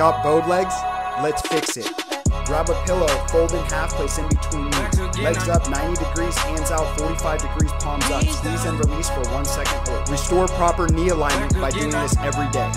Got bowed legs? Let's fix it. Grab a pillow, fold in half, place in between knees. Legs up 90 degrees, hands out 45 degrees, palms up. Squeeze and release for one second hold. Restore proper knee alignment by doing this every day.